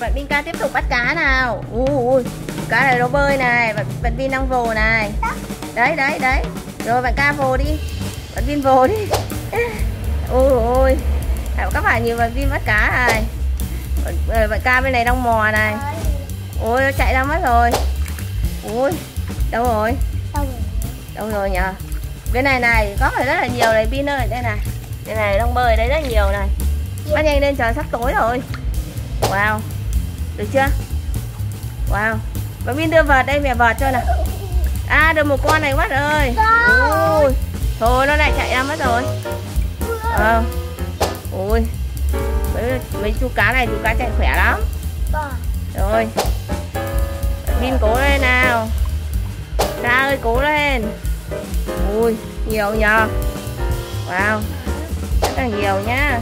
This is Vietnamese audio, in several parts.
bạn Binka tiếp tục bắt cá nào. Ui cá này nó bơi này bạn bạn Bin đang vồ này. Đấy đấy đấy. Rồi bạn ca vồ đi. Bạn Bin vồ đi. Ui ui các bạn nhìn bạn Bin bắt cá này. Bạn, bạn ca bên này đang mò này. Ui nó chạy ra mất rồi. Ui đâu rồi? Đâu rồi? Nhờ? Bên này này có phải rất là nhiều này Bin ơi. Đây này. Đây này đang bơi đấy rất nhiều này. Bắt nhanh lên trời sắp tối rồi. Wow được chưa? Wow. Và Bin đưa vợt đây mẹ vợt cho nào. À được một con này mất rồi. Ui thôi nó lại chạy ra mất rồi. À. ui mấy, mấy chú cá này chú cá chạy khỏe lắm. Rồi. Bin cố lên nào. Ca ơi cố lên. Ui nhiều nhờ. Wow. Rất là nhiều nha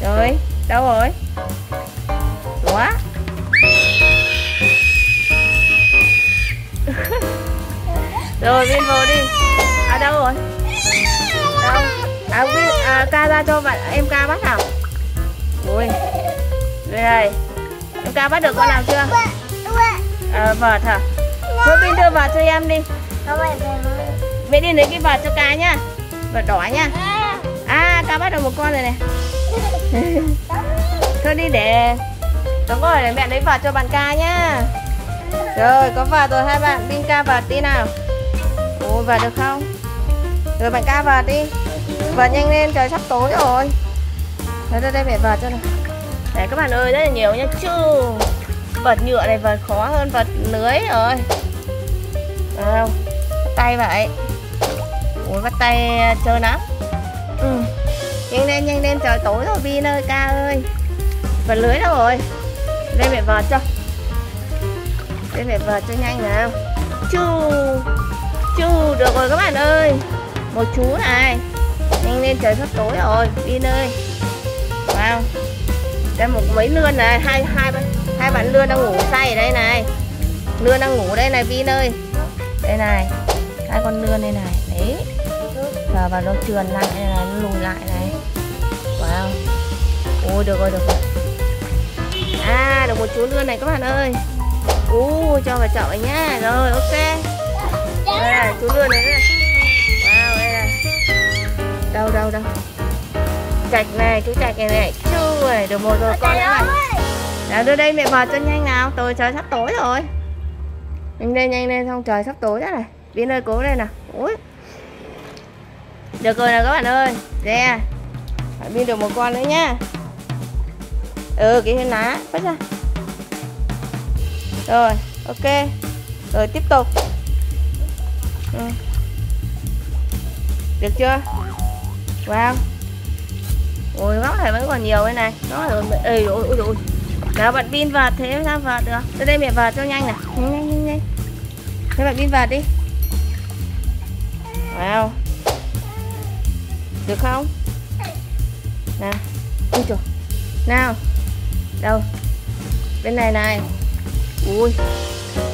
Rồi đâu rồi Rồi Vin vô đi. À đâu rồi? Đâu? À, Vin, à ca ra cho bạn em ca bắt nào? Ui. Đây Em ca bắt được con nào chưa? À vợt hả? Thôi Vin đưa vợt cho em đi. Mẹ đi lấy cái vợt cho ca nhá. Vợt đỏ nhá. À ca bắt được một con rồi này Thôi đi để. Đúng rồi để mẹ lấy vợt cho bạn ca nhá. Rồi có vợt rồi hai bạn Vin ca vợt đi nào. Ôi vào được không? Rồi bạn ca vợt đi. Vợt nhanh lên trời sắp tối rồi. Thôi đây đây mẹ vợt cho này Đấy các bạn ơi rất là nhiều nha chứ Vợt nhựa này vợt khó hơn vợt lưới rồi. À, tay vậy. Ôi bắt tay à, chơi lắm ừ. Nhanh lên nhanh lên trời tối rồi Vin ơi ca ơi. Vợt lưới đâu rồi? Đây mẹ vợt cho. Đây mẹ vợt cho nhanh nào. Chuu Chu, được rồi các bạn ơi. Một chú này, Nhanh lên trời sắp tối rồi, đi ơi Wow Đây một mấy lươn này, Hai hai hai bạn lươn đang ngủ say ở đây này. Lươn đang ngủ đây này Vin ơi. Đây này, Hai con lươn đây này. Đấy. Giờ vào nó trườn lại đây này, Nó lùi lại này. Wow Ôi, được rồi được rồi. À được một chú lươn này các bạn ơi. Ui, cho vào chậu nhá. Rồi, ok. Đây này chú lươn này, này Wow đây này. Đâu đâu đâu. Chạch này chú chạch này này. Chú này được một rồi con nữa này Nào đưa đây mẹ vào cho nhanh nào. Tôi trời sắp tối rồi. Nhanh lên nhanh lên xong trời sắp tối đó này biến ơi cố đây nào. Ui. Được rồi nào các bạn ơi. Nè. Phải Viên được một con nữa nhá Ừ cái lá Bắt ra. Rồi ok. Rồi tiếp tục ừ. Được chưa? Wow. Ôi góc này vẫn còn nhiều đây này. Nó là ơi ôi ôi ôi. Nào, bạn pin vào thế sao vào được. Tới đây mẹ vào cho nhanh nè Nhanh nhanh nhanh nhanh. Thế bạn pin vào đi. Wow. Được không? Nào. Ui trời. Nào. Đâu? Bên này này. Ui.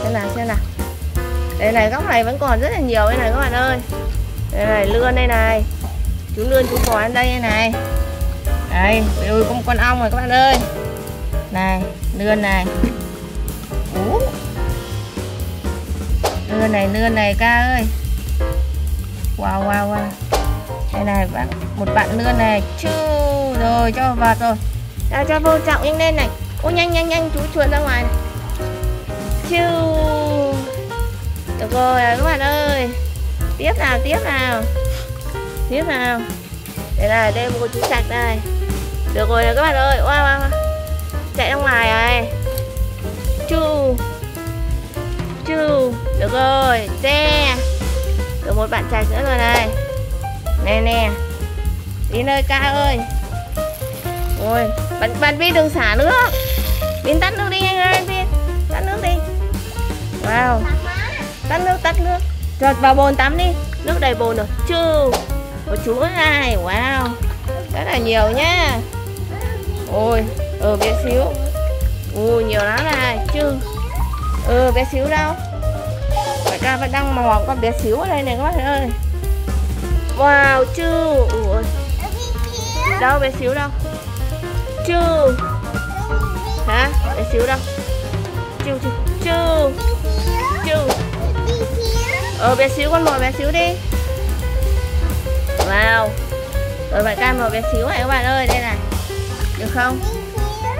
Xem nào xem nào. Đây này, góc này vẫn còn rất là nhiều đây này các bạn ơi. Đây này, lươn đây này. Chú lươn, chú bò ăn đây này. Đây Ui có một con ong rồi các bạn ơi. Này, Lươn này. Ú. Lươn này lươn này ca ơi. Wow wow wow. Đây này, bạn, Một bạn lươn này. Chứ Rồi, cho vào rồi. Đã cho vô trọng nhanh lên này. Ô, nhanh nhanh nhanh, chú chuồn ra ngoài này. Được rồi à, các bạn ơi. Tiếp nào tiếp nào. Tiếp nào. Đây là đây một chú sạch đây. Được rồi các bạn ơi. Wow wow Chạy ra ngoài này. Chu. Chu. Được rồi Xe Được một bạn sạch nữa rồi này. Nè nè. Đi nơi ca ơi. Ôi Bạn, bạn Vi đừng xả nước Vin tắt nước đi anh ơi Vin. Tắt nước đi. Wow. Tắt nước tắt nước. Rồi, vào bồn tắm đi. Nước đầy bồn rồi. Chu Một chú này Wow. Rất là nhiều nhá. Ôi Ừ bé xíu. Ui nhiều lắm này. Chứ Ừ ờ, bé xíu đâu? Phải ca vẫn đang mò con bé xíu ở đây này, các bạn ơi. Wow chứ Ui Đâu, bé xíu đâu? Chứ Hả? Bé xíu đâu? Chu chu chu Chu Ờ bé xíu con mò bé xíu đi. Wow Rồi bạn cam mò bé xíu này, các bạn ơi, Đây này. Được không?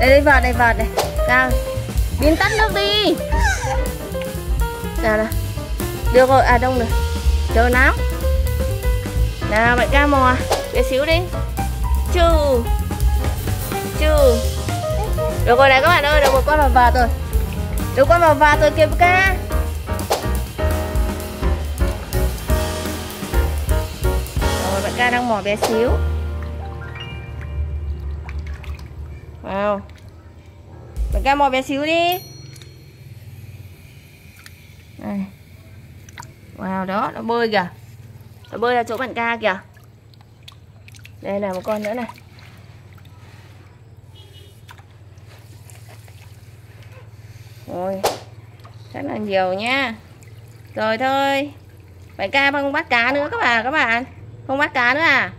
Đây đây vợt đây vợt này. Cao Biến tắt nước đi. Nào nào. Được rồi à đông rồi. Chờ náo Nào, bạn cam mò. Bé xíu đi. Chu. Chu. Được rồi này, các bạn ơi, Được một con vào vợt rồi. Được, con vào vợt rồi, kìa ca Rồi, bạn ca đang mò bé xíu. Wow Bạn ca mò bé xíu đi. Đây Wow đó, nó bơi kìa. Nó bơi ra chỗ bạn ca kìa. Đây là một con nữa này. Rồi Rất là nhiều nha. Rồi thôi. Bạn ca không bắt cá nữa các bạn các bạn không bắt cá nữa à?